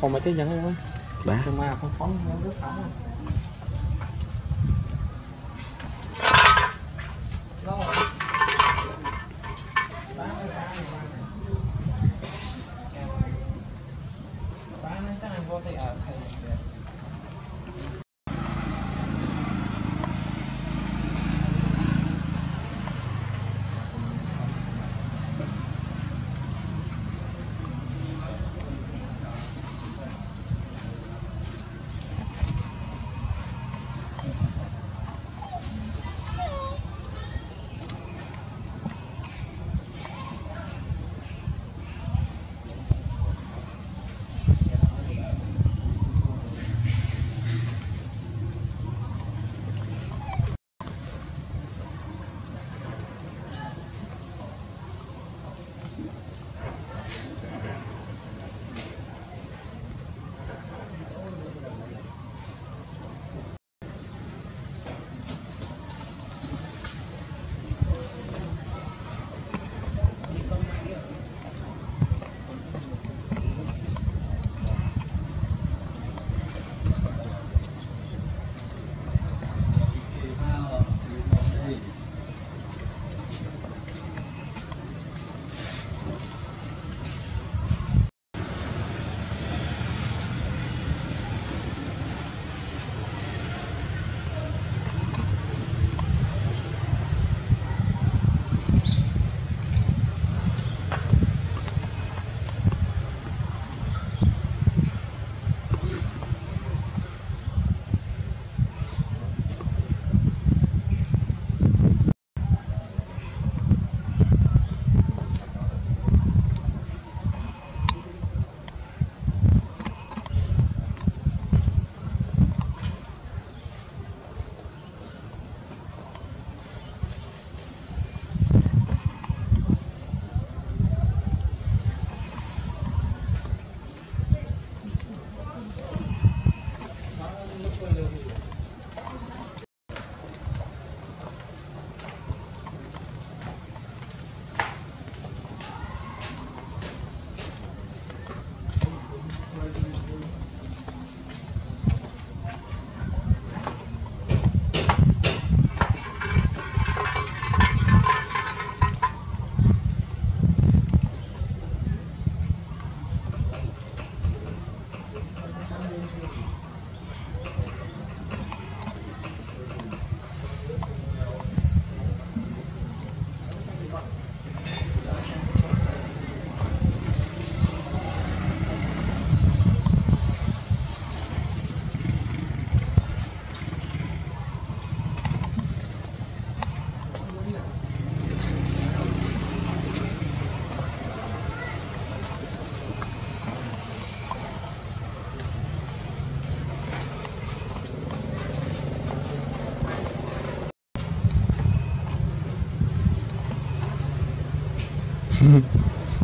không mấy tiếng chẳng không Đấy. mà không phóng nó rất phóng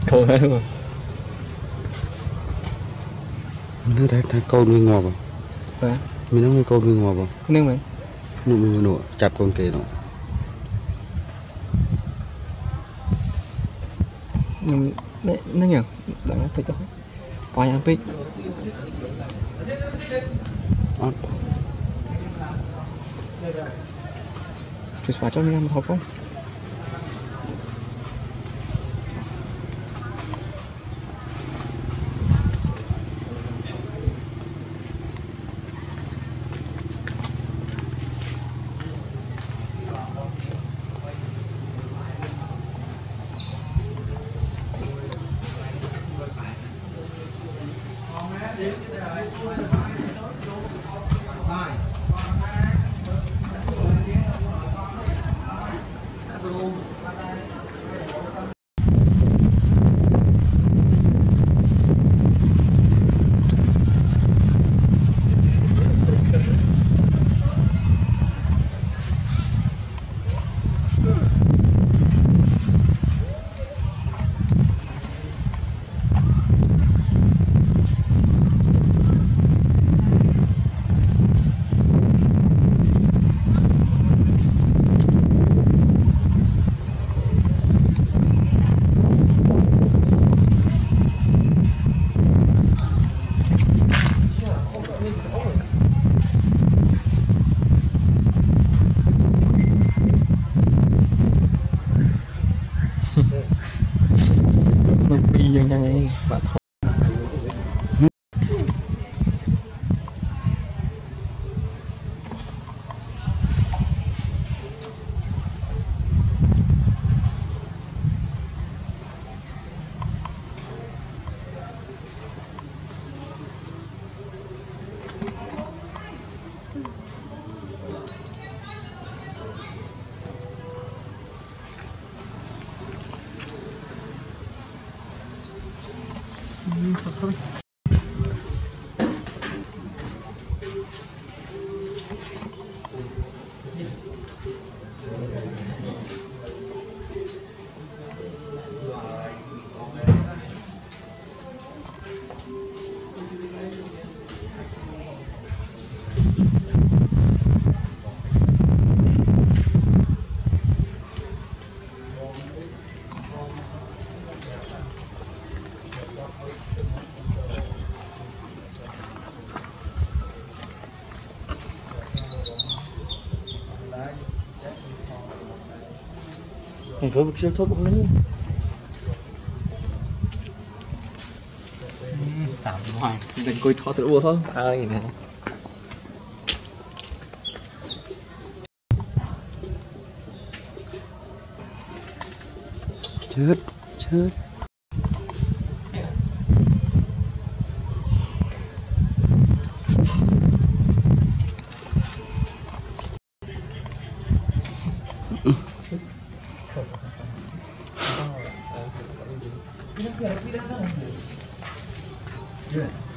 thôi hết rồi Nó thấy thấy câu người ngọt à? Hả? Mình nói người câu người ngọt à? nâng mày Nụ nụ nụ chặt con kề nó. nhưng nó nhở đang phải cho quay ăn pít Ờ. Chứ phải cho mình ăn một hộp không? Thành phố kêu thuốc cũng nín tạm hoài đừng coi thoát tự đua thôi. À gì nè? Chết chết Good.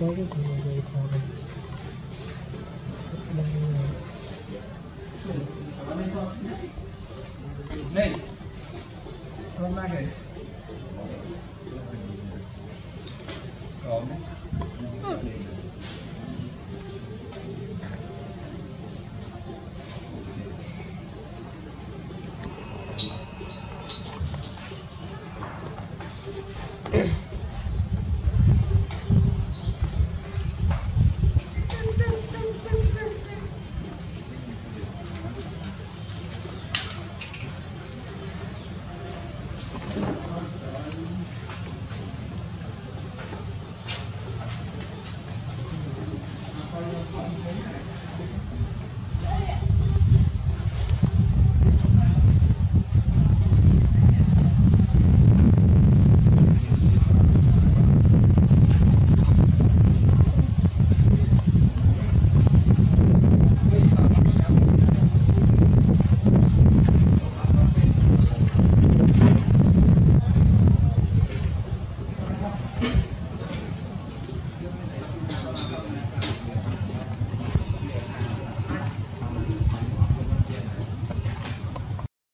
có cái gì về thằng này đây hôm nay này còn Yeah. 本当に。